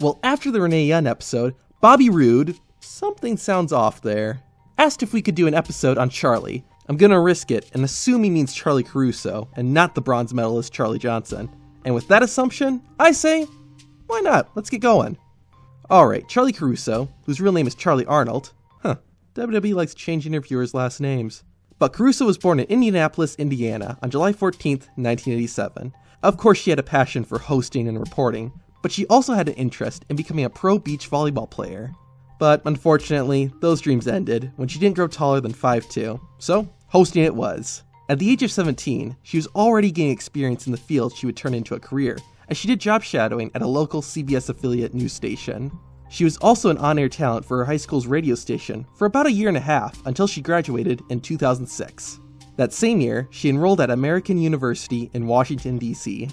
Well, after the Renee Young episode, Bobby Roode, something sounds off there, asked if we could do an episode on Charly. I'm gonna risk it and assume he means Charly Caruso and not the bronze medalist Charlie Johnson. And with that assumption, I say, why not? Let's get going. Alright, Charly Caruso, whose real name is Charly Arnolt. Huh, WWE likes changing their viewers' last names. But Caruso was born in Indianapolis, Indiana on July 14th, 1987. Of course, she had a passion for hosting and reporting, but she also had an interest in becoming a pro beach volleyball player. But unfortunately, those dreams ended when she didn't grow taller than 5'2, so hosting it was. At the age of 17, she was already gaining experience in the field she would turn into a career, as she did job shadowing at a local CBS affiliate news station. She was also an on air talent for her high school's radio station for about a year and a half until she graduated in 2006. That same year, she enrolled at American University in Washington, D.C.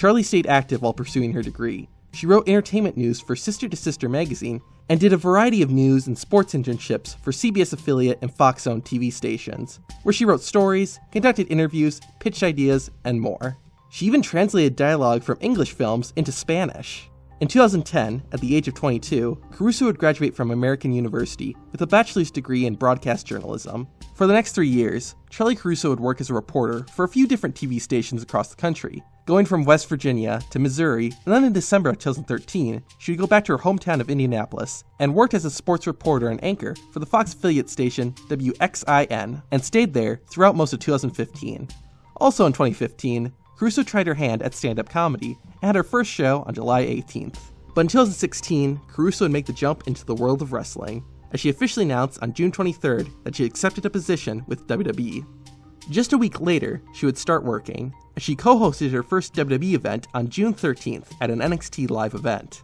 Charly stayed active while pursuing her degree. She wrote entertainment news for Sister to Sister magazine and did a variety of news and sports internships for CBS affiliate and Fox owned TV stations, where she wrote stories, conducted interviews, pitched ideas, and more. She even translated dialogue from English films into Spanish. In 2010, at the age of 22, Caruso would graduate from American University with a bachelor's degree in broadcast journalism. For the next three years, Charly Caruso would work as a reporter for a few different TV stations across the country, going from West Virginia to Missouri, and then in December of 2013, she would go back to her hometown of Indianapolis and worked as a sports reporter and anchor for the Fox affiliate station WXIN, and stayed there throughout most of 2015. Also in 2015, Caruso tried her hand at stand up comedy and had her first show on July 18th. But in 2016, Caruso would make the jump into the world of wrestling, as she officially announced on June 23rd that she accepted a position with WWE. Just a week later, she would start working, as she co hosted her first WWE event on June 13th at an NXT Live event.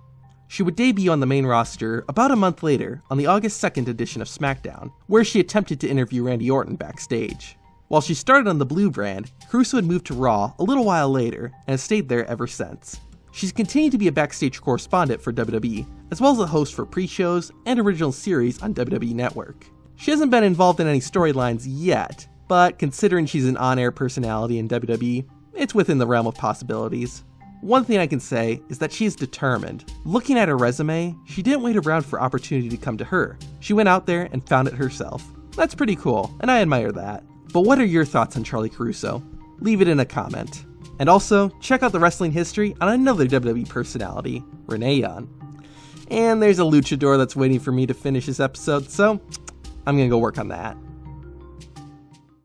She would debut on the main roster about a month later on the August 2nd edition of SmackDown, where she attempted to interview Randy Orton backstage. While she started on the Blue brand, Caruso had moved to Raw a little while later and has stayed there ever since. She's continued to be a backstage correspondent for WWE, as well as a host for pre shows and original series on WWE Network. She hasn't been involved in any storylines yet, but considering she's an on air personality in WWE, it's within the realm of possibilities. One thing I can say is that she is determined. Looking at her resume, she didn't wait around for opportunity to come to her. She went out there and found it herself. That's pretty cool, and I admire that. But what are your thoughts on Charly Caruso? Leave it in a comment. And also, check out the wrestling history on another WWE personality, Renee Young. And there's a luchador that's waiting for me to finish this episode, so I'm gonna go work on that.